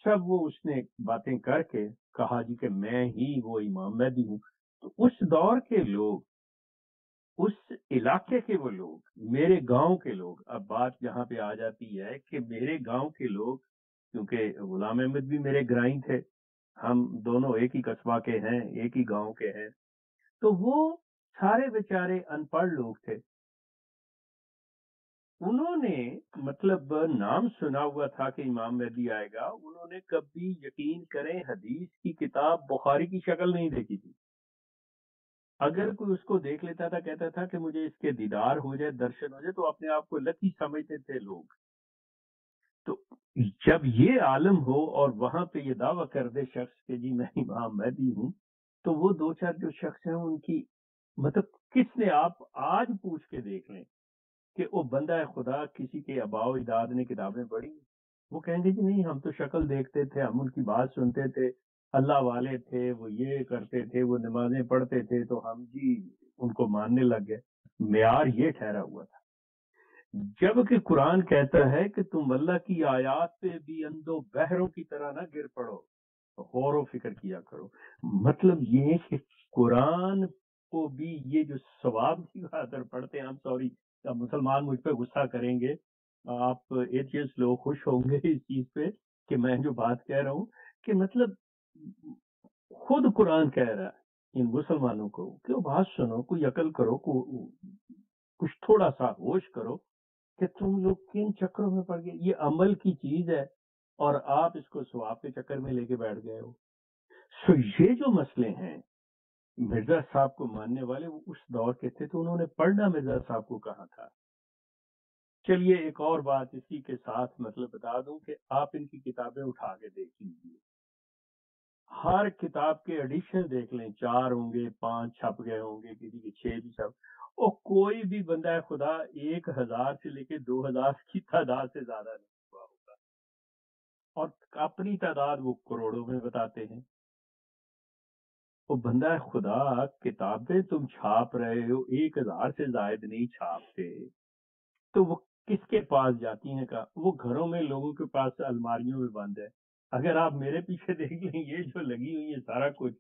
सब वो उसने बातें करके कहा जी कि मैं ही वो इमाम महदी हूँ। तो उस दौर के लोग, उस इलाके के वो लोग, मेरे गाँव के लोग, अब बात यहाँ पे आ जाती है कि मेरे गाँव के लोग क्योंकि गुलाम अहमद भी मेरे ग्राई थे। हम दोनों एक ही कस्बा के हैं, एक ही गाँव के हैं। तो वो सारे बेचारे अनपढ़ लोग थे। उन्होंने मतलब नाम सुना हुआ था कि इमाम मेहदी आएगा। उन्होंने कभी यकीन करें, हदीस की किताब बुखारी की शक्ल नहीं देखी थी। अगर कोई उसको देख लेता था, कहता था कि मुझे इसके दीदार हो जाए, दर्शन हो जाए तो अपने आप को लकी समझते थे लोग। जब ये आलम हो और वहाँ पे ये दावा कर दे शख्स के, जी मैं इमाम महदी हूँ तो वो दो चार जो शख्स हैं, उनकी मतलब किसने आप आज पूछ के देख लें कि वो बंदा है खुदा, किसी के अबाव इदाद ने किताबें पढ़ी? वो कहेंगे, जी नहीं, हम तो शक्ल देखते थे, हम उनकी बात सुनते थे, अल्लाह वाले थे, वो ये करते थे, वो नमाजें पढ़ते थे तो हम जी उनको मानने लग गए। म्यार ये ठहरा हुआ था। जबकि कुरान कहता है कि तुम अल्लाह की आयात पे भी अंधो बहरों की तरह ना गिर पड़ो तो गौर फ़िक्र किया करो। मतलब ये कि कुरान को भी ये जो सवाब की खातर पढ़ते हैं हम सॉरी मुसलमान मुझ पर गुस्सा करेंगे? आप एथियस लोग खुश होंगे इस चीज़ पे कि मैं जो बात कह रहा हूँ कि मतलब खुद कुरान कह रहा है इन मुसलमानों को, कि बात सुनो, कोई अकल करो, को, कुछ थोड़ा सा होश करो कि तुम लोग किन चक्रों में पड़ गए? ये अमल की चीज़ है और आप इसको स्वाब के चक्कर में लेके बैठ गए हो। सो ये जो मसले हैं, मिर्ज़ा साहब को मानने वाले वो उस दौर के थे तो उन्होंने पढ़ना मिर्ज़ा साहब को कहा था। चलिए एक और बात इसी के साथ मतलब बता दूँ कि आप इनकी किताबें उठा के देख लीजिए। हर किताब के एडिशन देख लें। चार होंगे, पाँच छप गए होंगे, किसी के छह भी छप। और कोई भी बंदा है खुदा, एक हज़ार से लेके दो हज़ार की तादाद से ज़्यादा नहीं हुआ होगा। और अपनी तादाद वो करोड़ों में बताते हैं। वो बंदा है खुदा, किताबें तुम छाप रहे हो, एक हज़ार से जायद नहीं छापते। तो वो किसके पास जाती हैं का? वो घरों में लोगों के पास अलमारियों में बंद है। अगर आप मेरे पीछे देख लें, ये जो लगी हुई है सारा कुछ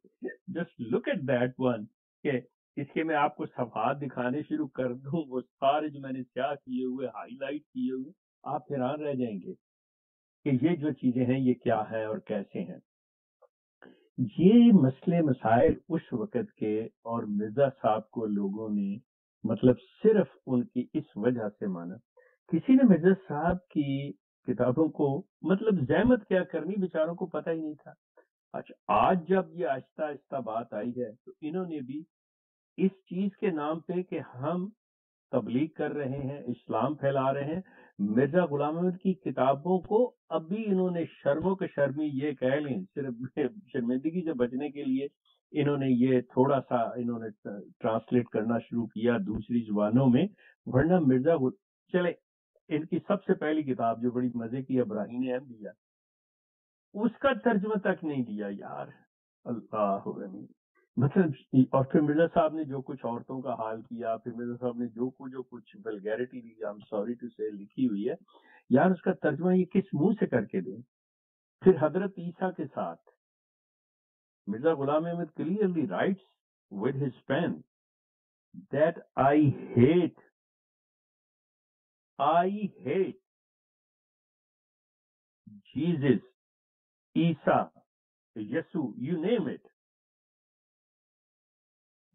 just look at that one के इसके मैं आपको सफात दिखाने शुरू कर दूँ, वो सारे जो मैंने क्या किए हुए हाईलाइट किए हुए, आप हैरान रह जाएँगे कि ये जो चीज़ें हैं, ये क्या है और कैसे हैं। ये मसले मसाइल उस वक़्त के और मिर्ज़ा साहब को लोगों ने मतलब सिर्फ़ उनकी इस वजह से माना। किसी ने मिर्ज़ा साहब की किताबों को मतलब जहमत क्या करनी, बेचारों को पता ही नहीं था। अच्छा आज जब ये आहिस्ता आहिस्ता बात आई है तो इन्होंने भी इस चीज़ के नाम पे कि हम तबलीग कर रहे हैं, इस्लाम फैला रहे हैं, मिर्ज़ा गुलाम अहमद की किताबों को अभी इन्होंने शर्मों के शर्मी ये कह लें, सिर्फ़ शर्मिंदगी से बचने के लिए इन्होंने ये थोड़ा सा इन्होंने ट्रांसलेट करना शुरू किया दूसरी जुबानों में, वरना मिर्ज़ा चले इनकी सबसे पहली किताब जो बड़ी मज़े की अब्राही ने दिया। उसका तर्जमा तक नहीं दिया यार। अल्लाह मतलब और फिर मिर्ज़ा साहब ने जो कुछ औरतों का हाल किया, फिर मिर्ज़ा साहब ने जो कुछ जो कुछ vulgarity Lee I am sorry to say लिखी हुई है। यार, उसका तर्जमा ये किस मुँह से करके दें? फिर हज़रत ईसा के साथ, Mirza Ghulam Ahmad clearly writes with his pen that I hate I hate Jesus, Isa, Yesu, you name it.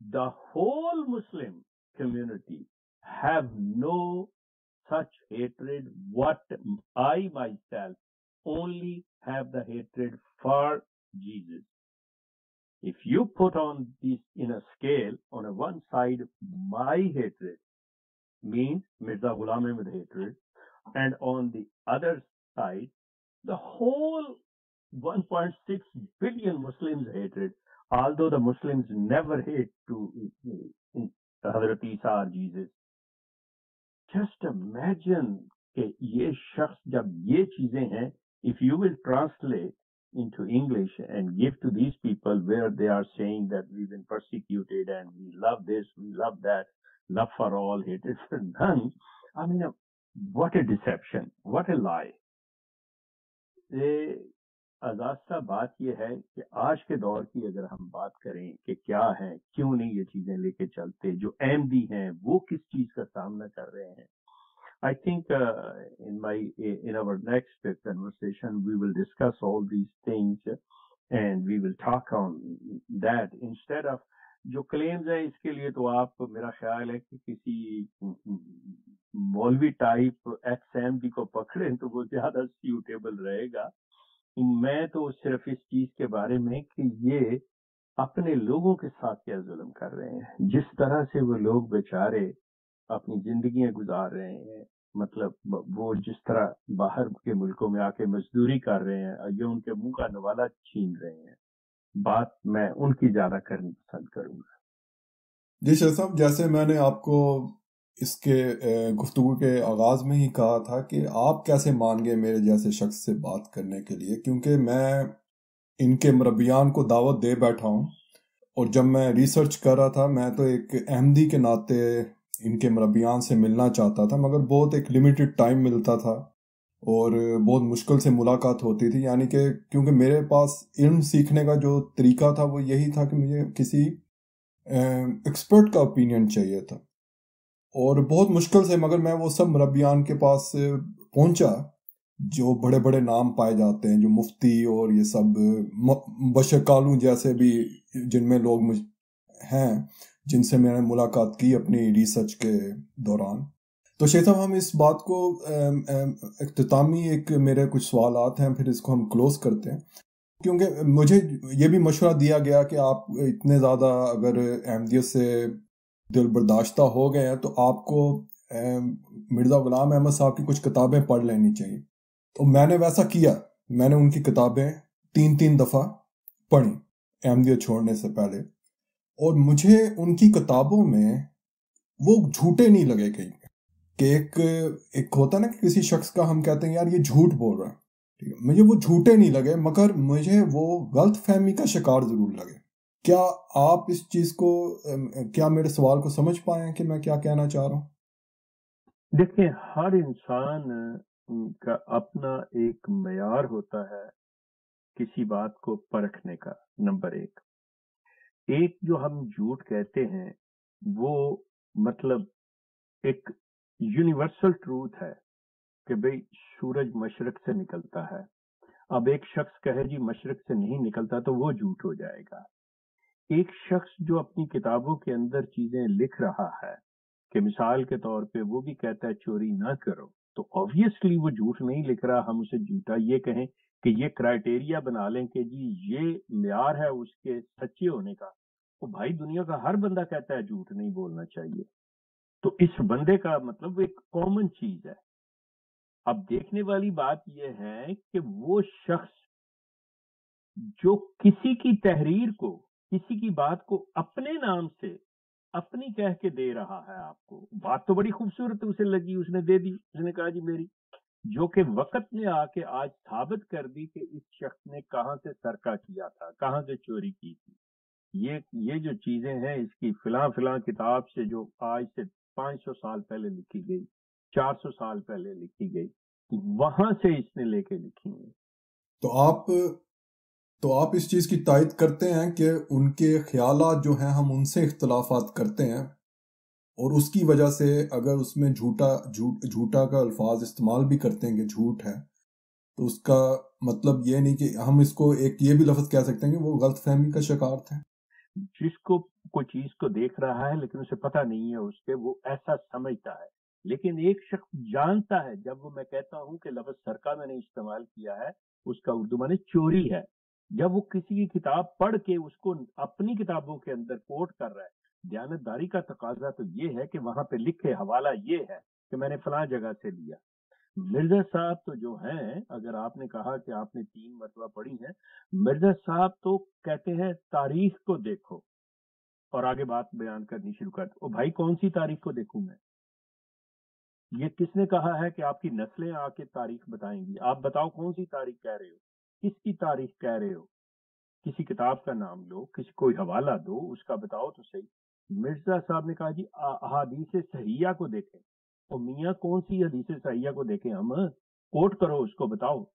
The whole Muslim community have no such hatred. What I myself only have the hatred for Jesus. If you put on this in a scale, on a one side, my hatred means Mirza Ghulam Ahmed hatred, and on the other side, the whole 1.6 billion Muslims hatred, although the Muslims never hate to Hazrat Isa or Jesus. Just imagine कि ये शख्स जब ये चीजें हैं, if you will translate into English and give to these people where they are saying that we've been persecuted and we love this, we love that, love for all, hatred for none. I mean, what a deception, what a lie. आजाद साहब बात यह है कि आज के दौर की अगर हम बात करें कि क्या है क्यों नहीं ये चीजें लेके चलते जो अहमदी हैं वो किस चीज का सामना कर रहे हैं I think uh, in my in our next conversation we will discuss all these things and we will talk on that instead of जो क्लेम्स है इसके लिए तो आप, मेरा ख्याल है कि किसी, मौलवी टाइप एक्स एम डी को पकड़े तो वो ज़्यादा सूटेबल रहेगा। मैं तो सिर्फ़ इस चीज़ के बारे में कि ये अपने लोगों के साथ क्या जुल्म कर रहे हैं। जिस तरह से वो लोग बेचारे अपनी ज़िंदगी गुजार रहे हैं मतलब वो जिस तरह बाहर के मुल्कों में आके मजदूरी कर रहे हैं, ये उनके मुँह का नवाला छीन रहे हैं बात मैं उनकी ज़्यादा करनी, पसंद करूँगा। जी, शेर साहब, जैसे मैंने आपको इसके गुफ्तु के आगाज़ में ही कहा था कि आप कैसे मान गए मेरे जैसे शख्स से बात करने के लिए? क्योंकि मैं इनके मरबियान को दावत दे बैठा हूँ और जब मैं रिसर्च कर रहा था, मैं तो एक अहमदी के नाते इनके मरबियान से मिलना चाहता था, मगर बहुत एक लिमिटेड टाइम मिलता था। और बहुत मुश्किल से मुलाकात होती थी, यानी कि क्योंकि मेरे पास इल्म सीखने का जो तरीका था, वो यही था कि मुझे किसी एक्सपर्ट का ओपिनियन चाहिए था। और बहुत मुश्किल से मगर मैं वो सब मरबियान के पास पहुँचा, जो बड़े बड़े नाम पाए जाते हैं, जो मुफ्ती और ये सब बशकालू जैसे भी जिनमें लोग हैं, जिनसे मैंने मुलाकात की अपनी रिसर्च के दौरान। तो शेखम हम इस बात को अख्तामी एक मेरे कुछ सवाल हैं, फिर इसको हम क्लोज करते हैं। क्योंकि मुझे ये भी मशवरा दिया गया कि आप इतने ज़्यादा अगर अहमदियत से दिल बर्दाश्ता हो गए हैं तो आपको मिर्ज़ा गुलाम अहमद साहब की कुछ किताबें पढ़ लेनी चाहिए। तो मैंने वैसा किया। मैंने उनकी किताबें तीन तीन दफ़ा पढ़ी अहमदियत छोड़ने से पहले। और मुझे उनकी किताबों में वो झूठे नहीं लगे कहीं। कि एक एक होता ना कि किसी शख्स का हम कहते हैं, यार, ये झूठ बोल रहा है। ठीक है? मुझे वो झूठे नहीं लगे, मगर मुझे वो गलत फहमी का शिकार ज़रूर लगे। क्या आप इस चीज़ को क्या मेरे सवाल को समझ पाए कि मैं क्या कहना चाह रहा हूँ? देखिए, हर इंसान का अपना एक मैार होता है किसी बात को परखने का, नंबर एक। एक जो हम झूठ कहते हैं, वो मतलब एक यूनिवर्सल ट्रूथ है कि भाई सूरज मशरक से निकलता है। अब एक शख्स कहे, जी, मशरक से नहीं निकलता तो वो झूठ हो जाएगा। एक शख्स जो अपनी किताबों के अंदर चीज़ें लिख रहा है, कि मिसाल के तौर पे वो भी कहता है, चोरी ना करो। तो ऑब्वियसली वो झूठ नहीं लिख रहा, हम उसे झूठा ये कहें कि ये क्राइटेरिया बना लें कि, जी, ये म्यार है उसके सच्चे होने का। तो भाई दुनिया का हर बंदा कहता है, झूठ नहीं बोलना चाहिए। तो इस बंदे का मतलब एक कॉमन चीज़ है। अब देखने वाली बात यह है कि वो शख्स जो किसी की तहरीर को, किसी की बात को अपने नाम से, अपनी कह के दे रहा है आपको। बात तो बड़ी खूबसूरत उसे लगी, उसने दे दी, उसने कहा, जी मेरी। जो कि वक्त ने आके आज साबित कर दी कि इस शख्स ने कहाँ से सरका किया था, कहाँ से चोरी की थी। ये ये जो चीज़ें हैं, इसकी फ़िलहाल फ़िलहाल किताब से जो आज से 500 साल पहले लिखी गई 400 साल पहले लिखी गई वहाँ से इसने लेके लिखी है। तो आप तो आप इस चीज़ की तायद करते हैं कि उनके ख्याल जो हैं हम उनसे इख्तलाफात करते हैं और उसकी वजह से अगर उसमें झूठा झूठ झूठा का अल्फाज इस्तेमाल भी करते हैं कि झूठ है तो उसका मतलब ये नहीं कि हम इसको एक ये भी लफ्ज कह सकते हैं कि वो गलत फहमी का शिकार थे। जिसको कोई चीज़ को देख रहा है, लेकिन उसे पता नहीं है उसके, वो ऐसा समझता है। लेकिन एक शख्स जानता है, जब वो मैं कहता हूँ कि लफ्ज सरका मैंने इस्तेमाल किया है, उसका उर्दू माने चोरी है। जब वो किसी की किताब पढ़ के उसको अपनी किताबों के अंदर कोट कर रहा है, दयानतदारी का तकाजा तो ये है कि वहाँ पे लिखे हवाला ये है कि मैंने फला जगह से लिया। मिर्ज़ा साहब तो जो हैं, अगर आपने कहा कि आपने तीन मरतबा पढ़ी है, मिर्ज़ा साहब तो कहते हैं तारीख को देखो। और आगे बात बयान करनी शुरू कर दो। भाई, कौन सी तारीख को देखूँ मैं? ये किसने कहा है कि आपकी नस्लें आके तारीख बताएँगी? आप बताओ कौन सी तारीख कह रहे हो? किसकी तारीख कह रहे हो? किसी किताब का नाम लो, किसी, कोई हवाला दो, उसका बताओ तो सही। मिर्ज़ा साहब ने कहा, जी अहादीस सहिया को देखें। तो मियाँ, कौन सी हदीस सहिया को देखें हम? कोट करो उसको, बताओ।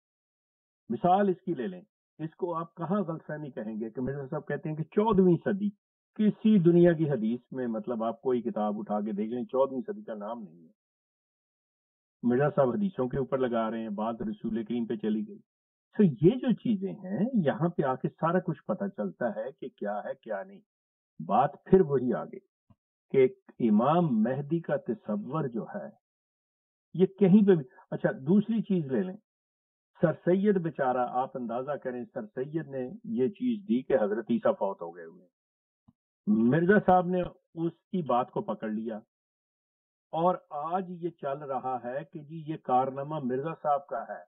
मिसाल इसकी ले लें। इसको आप कहाँ गलतफहमी कहेंगे कि मिर्ज़ा साहब कहते हैं कि चौदहवीं सदी किसी दुनिया की हदीस में मतलब आप कोई किताब उठा के देख लें, चौदहवीं सदी का नाम नहीं है। मिर्ज़ा साहब हदीसों के ऊपर लगा रहे हैं बात रसूल करीम पे चली गई। तो ये जो चीज़ें हैं, यहाँ पे आके सारा कुछ पता चलता है कि क्या है, क्या नहीं। बात फिर वही आ गई कि इमाम मेहदी का तस्वर जो है, ये कहीं पे भी अच्छा दूसरी चीज़ ले लें। सर सैयद बेचारा, आप अंदाज़ा करें, सर सैयद ने ये चीज़ दी कि हज़रत ईसा फौत हो गए हुए मिर्ज़ा साहब ने उसकी बात को पकड़ लिया। और आज ये चल रहा है कि जी ये कारनामा मिर्ज़ा साहब का है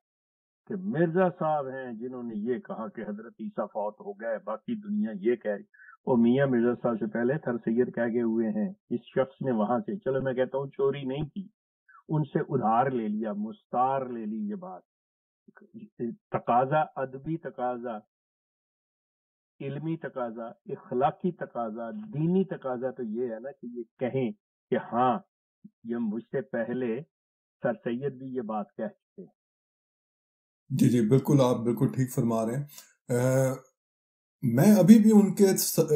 कि मिर्ज़ा साहब हैं जिन्होंने ये कहा कि हज़रत ईसा फौत हो गए, बाकी दुनिया ये कह रही, वो मियाँ मिर्ज़ा साहब से पहले थर सैयद कह गए हुए हैं। इस शख्स ने वहाँ से, चलो मैं कहता हूँ चोरी नहीं की, उनसे उधार ले लिया, मुस्तार ले ली ये बात। तकाजा, अदबी तकाजा इल्मी तकाजा इखलाकी तकाजा दीनी तकाजा तो ये है ना कि ये कहें कि हाँ ये मुझसे पहले सर सैयद भी ये बात कह चुके जी जी बिल्कुल आप बिल्कुल ठीक फरमा रहे हैं। मैं अभी भी उनके स,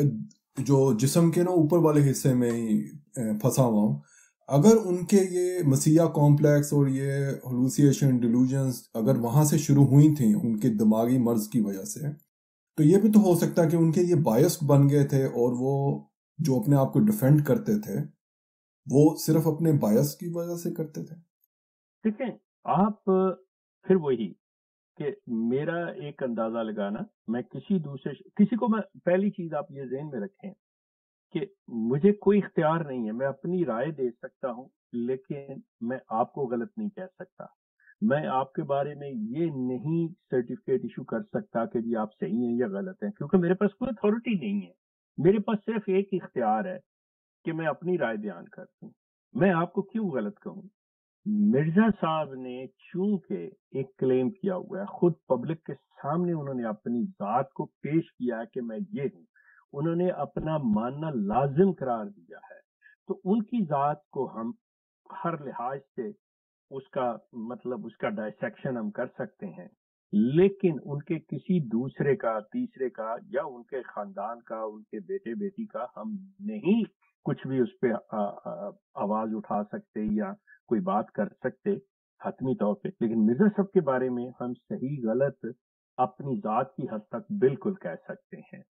जो जिसम के ना ऊपर वाले हिस्से में ही फंसा हुआ हूँ। अगर उनके ये मसीहा कॉम्प्लेक्स और ये हलूसिएशन डिलूजन्स अगर वहाँ से शुरू हुई थी उनके दिमागी मर्ज की वजह से तो ये भी तो हो सकता है कि उनके ये बायस बन गए थे और वो जो अपने आप को डिफेंड करते थे, वो सिर्फ़ अपने बायस की वजह से करते थे। ठीक है, आप फिर वही कि मेरा एक अंदाज़ा लगाना, मैं किसी दूसरे किसी को मैं, पहली चीज़ आप ये जहन में रखें कि मुझे कोई इख्तियार नहीं है, मैं अपनी राय दे सकता हूँ, लेकिन मैं आपको गलत नहीं कह सकता। मैं आपके बारे में ये नहीं सर्टिफिकेट इशू कर सकता कि जी आप सही हैं या गलत हैं, क्योंकि मेरे पास कोई अथॉरिटी नहीं है। मेरे पास सिर्फ़ एक इख्तियार है कि मैं अपनी राय बयान कर दूँ। मैं आपको क्यों गलत कहूँ? मिर्ज़ा साहब ने चूँकि एक क्लेम किया हुआ है, खुद पब्लिक के सामने उन्होंने अपनी जात को पेश किया है कि मैं ये हूँ, उन्होंने अपना मानना लाजिम करार दिया है। तो उनकी जात को हम हर लिहाज से उसका मतलब उसका डायसेक्शन हम कर सकते हैं। लेकिन उनके किसी दूसरे का, तीसरे का या उनके खानदान का, उनके बेटे बेटी का हम नहीं कुछ भी उस पर आवाज़ उठा सकते या कोई बात कर सकते हतमी तौर पे। लेकिन मिर्ज़ा सब के बारे में हम सही गलत अपनी जात की हद तक बिल्कुल कह सकते हैं।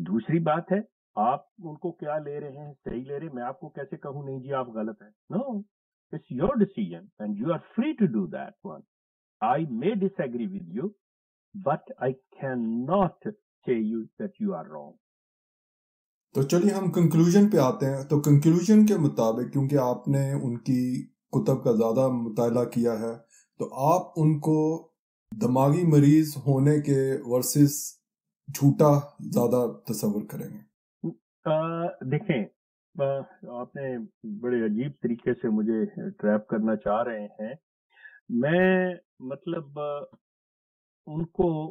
दूसरी बात है, आप उनको क्या ले रहे हैं, सही ले रहे हैं? मैं आपको कैसे कहूँ, नहीं जी आप गलत हैं। No it's your decision and you are free to do that one I may disagree with you but I cannot not you that you are आर तो चलिए हम कंक्लूजन पे आते हैं। तो कंक्लूजन के मुताबिक क्योंकि आपने उनकी कुतब का ज़्यादा मुताला किया है तो आप उनको दिमागी मरीज़ होने के वर्सेस झूठा ज़्यादा तस्वर करेंगे। देखें आपने बड़े अजीब तरीके से मुझे ट्रैप करना चाह रहे हैं। मैं मतलब उनको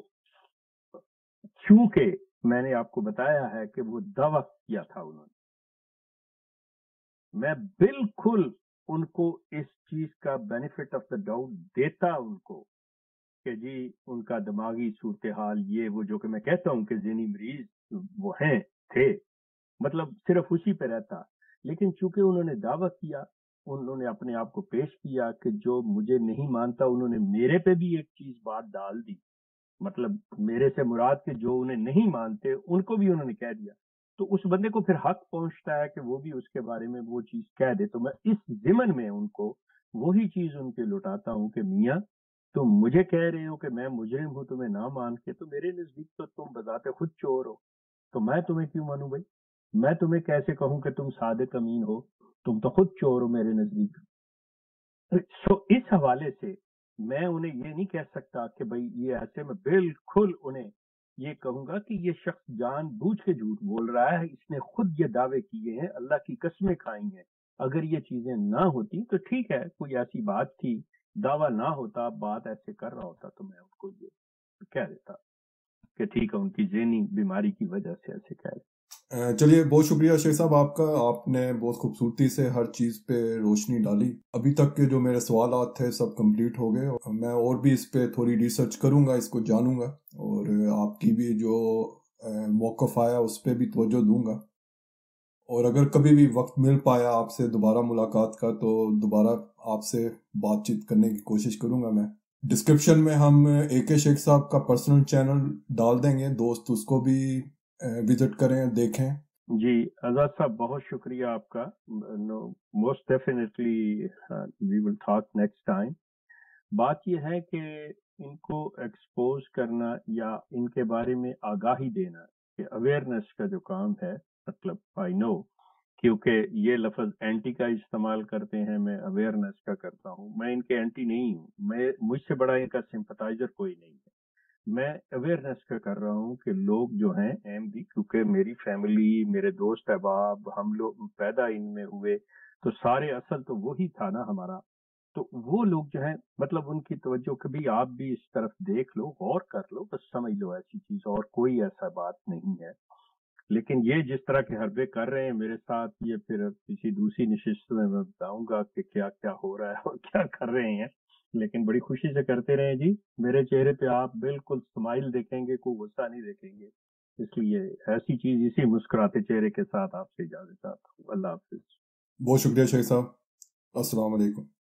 क्योंकि मैंने आपको बताया है कि वो दावा किया था उन्होंने। मैं बिल्कुल उनको इस चीज़ का बेनिफिट ऑफ़ द डाउट देता उनको कि जी, उनका दिमागी सूरत हाल ये वो जो कि मैं कहता हूँ कि जिनी मरीज़ वो हैं, थे। मतलब सिर्फ़ उसी पे रहता। लेकिन चूँकि उन्होंने दावा किया, उन्होंने अपने आप को पेश किया कि जो मुझे नहीं मानता, उन्होंने मेरे पे भी एक चीज़ बात डाल दी। मतलब मेरे से मुराद के जो उन्हें नहीं मानते, उनको भी उन्होंने कह दिया। तो उस बंदे को फिर हक पहुँचता है कि वो भी उसके बारे में वो चीज़ कह दे। तो मैं इस जिमन में उनको वही चीज़ उनके लुटाता हूँ कि, मियाँ, तुम मुझे कह रहे हो कि मैं मुजरिम हूँ, तुम्हें ना मान के तो मेरे नज़दीक तो तुम बताते खुद चोर हो। तो मैं तुम्हें क्यों मानू भाई? मैं तुम्हें कैसे कहूँ कि तुम सादे कमीन हो? तुम तो खुद चोर हो मेरे नज़दीक। सो, इस हवाले से मैं उन्हें ये नहीं कह सकता कि भाई ये ऐसे में बिल्कुल उन्हें ये कहूँगा कि ये शख्स जान बूझ के झूठ बोल रहा है, इसने खुद ये दावे किए हैं, अल्लाह की कस्में खाई हैं। अगर ये चीज़ें ना होती तो ठीक है, कोई ऐसी बात थी, दावा ना होता, बात ऐसे कर रहा होता तो मैं उनको ये कह देता कि ठीक है, उनकी जेनी बीमारी की वजह से ऐसे कह रहे चलिए, बहुत शुक्रिया शेख साहब आपका। आपने बहुत खूबसूरती से हर चीज़ पे रोशनी डाली। अभी तक के जो मेरे सवाल थे, सब कंप्लीट हो गए। मैं और भी इस पे थोड़ी रिसर्च करूँगा, इसको जानूँगा और आपकी भी जो मौकफ आया, उस पर भी तवज्जो दूँगा। और अगर कभी भी वक्त मिल पाया आपसे दोबारा मुलाकात का तो दोबारा आपसे बातचीत करने की कोशिश करूँगा मैं। डिस्क्रिप्शन में हम ए के शेख साहब का पर्सनल चैनल डाल देंगे। दोस्त उसको भी विज़िट करें, देखें। जी, आज़ाद साहब, बहुत शुक्रिया आपका। Most definitely we will talk next time. बात यह है कि इनको एक्सपोज करना या इनके बारे में आगाही देना, कि अवेयरनेस का जो काम है मतलब आई नो, क्योंकि ये लफज एंटी का इस्तेमाल करते हैं, मैं अवेयरनेस का करता हूँ। मैं इनके एंटी नहीं हूँ। मैं, मुझसे बड़ा इनका सिंपथाइजर कोई नहीं है। मैं अवेयरनेस का कर रहा हूँ कि लोग जो हैं एम दी क्योंकि मेरी फैमिली मेरे दोस्त अहबाब, हम लोग पैदा इनमें हुए तो सारे असल तो वही था ना हमारा। तो वो लोग जो है मतलब उनकी तवज्जो कभी आप भी इस तरफ़ देख लो, गौर कर लो, बस समझ लो ऐसी चीज़, और कोई ऐसा बात नहीं है। लेकिन ये जिस तरह के हरबे कर रहे हैं मेरे साथ, ये फिर किसी दूसरी निशिस्त में मैं बताऊँगा कि क्या क्या हो रहा है और क्या कर रहे हैं। लेकिन बड़ी खुशी से करते रहे जी। मेरे चेहरे पे आप बिल्कुल स्माइल देखेंगे, कोई गुस्सा नहीं देखेंगे। इसलिए ऐसी चीज़ इसी मुस्कुराते चेहरे के साथ आपसे इजाज़त चाहता हूँ। अल्लाह हाफिज। बहुत शुक्रिया शेख साहब। अस्सलाम वालेकुम।